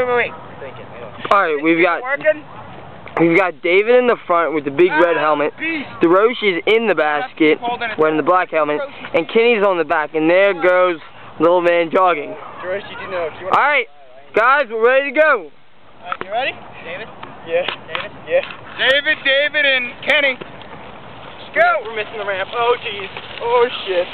Wait, wait. Alright, we've got Working? we've got David in the front with the big red ah, helmet. DeRoche is in the basket wearing the black helmet. And Kenny's on the back. And there ah. goes little man jogging. Alright, guys, we're ready to go. Alright, you ready? David? Yeah. David? Yeah. David, David, and Kenny. Let's go! We're missing the ramp. Oh, jeez. Oh, shit.